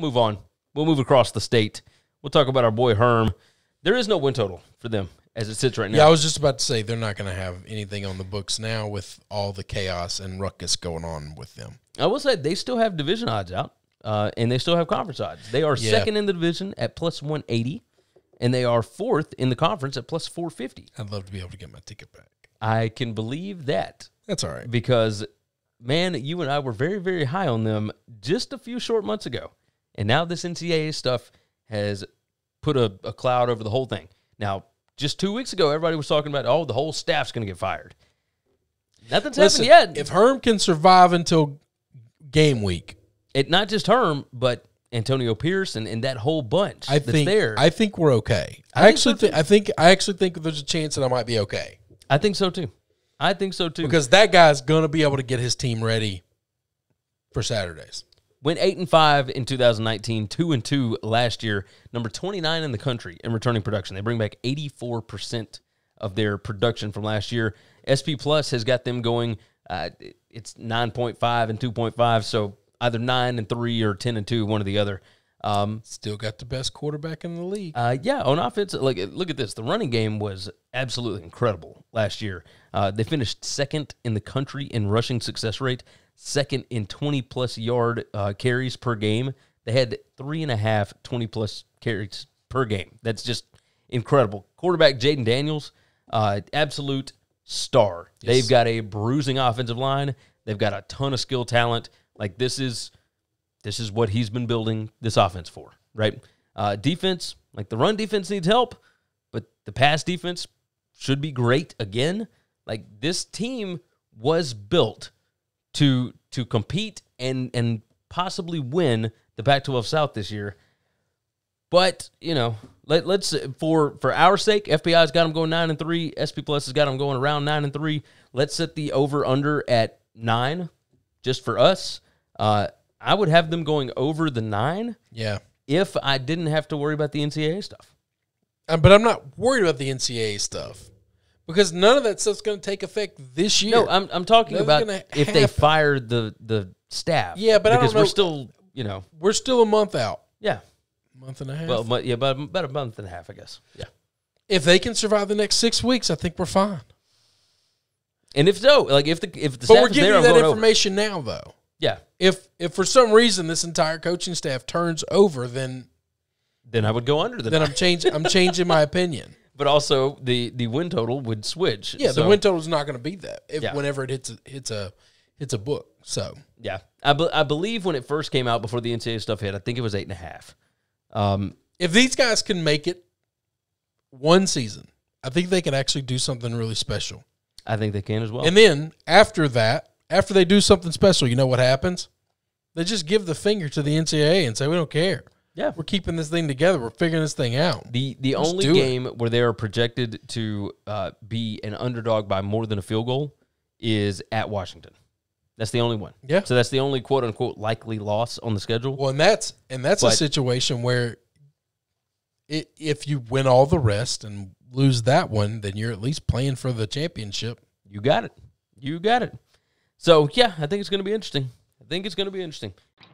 move on. We'll move across the state. We'll talk about our boy Herm. There is no win total for them as it sits right now. Yeah, I was just about to say they're not going to have anything on the books now with all the chaos and ruckus going on with them. I will say they still have division odds out, uh, and they still have conference odds. They are Yeah. second in the division at plus 180, and they are fourth in the conference at plus 450. I'd love to be able to get my ticket back. I can believe that That's all right. because, man, you and I were very, very high on them just a few short months ago. And now this NCAA stuff has put a, a cloud over the whole thing. Now, just two weeks ago, everybody was talking about, oh, the whole staff's going to get fired. Nothing's Listen, happened yet. if Herm can survive until game week, it not just Herm, but Antonio Pierce and, and that whole bunch I that's think there. I think we're okay. I I, think so actually think I think I actually think there's a chance that I might be okay I think so too. I think so too. because that guy's going to be able to get his team ready for Saturdays. Went eight and five in 2019, two and two last year, number 29 in the country in returning production. They bring back 84 percent of their production from last year. SP Plus has got them going. Uh, it's 9.5 and 2.5, so either nine and three or 10 and two, one or the other. Um, Still got the best quarterback in the league. Uh, yeah, on offense, like look at this. The running game was absolutely incredible last year. Uh, they finished second in the country in rushing success rate, second in 20 plus yard uh, carries per game. They had three and a half 20 plus carries per game. That's just incredible. Quarterback Jayden Daniels, uh, absolute star. They've got a bruising offensive line. They've got a ton of skill talent. Like this is this is what he's been building this offense for, right? Uh, defense, like the run defense needs help, but the pass defense should be great again. Like this team was built to to compete and and possibly win the Pac-12 South this year. But you know, let, let's for for our sake, FPI's got them going nine and three. SP Plus has got them going around nine and three. Let's set the over under at nine, just for us. Uh, I would have them going over the nine Yeah. if I didn't have to worry about the NCAA stuff. Uh, but I'm not worried about the NCAA stuff because none of that stuff's going to take effect this year. No, I'm I'm talking about gonna if they happen. fire the the staff. Yeah, but I don't because we're still you know We're still a month out, yeah month and a half. well mu- yeah about about a month and a half I guess yeah. if they can survive the next six weeks, I think we're fine. And if so, like if the if the But staff we're is giving there, you I'm that going over. information now, though. Yeah, If if for some reason this entire coaching staff turns over, then then I would go under the. then. I'm changing. I'm changing my opinion. But also the the win total would switch. Yeah, So, the win total is not going to be that if Yeah. whenever it hits a, hits a hits a book. So Yeah, I, be, I believe when it first came out before the NCAA stuff hit, I think it was eight and a half. Um, if these guys can make it one season, I think they can actually do something really special. I think they can as well. And then after that, after they do something special, you know what happens? They just give the finger to the NCAA and say, "We don't care. Yeah, We're keeping this thing together. We're figuring this thing out." The the Just only do it. game where they are projected to uh, be an underdog by more than a field goal is at Washington. That's the only one. Yeah. So that's the only quote unquote likely loss on the schedule. Well, and that's and that's a situation where i if you win all the rest and lose that one, then you're at least playing for the championship. You got it. You got it. So yeah, I think it's going to be interesting. I think it's going to be interesting.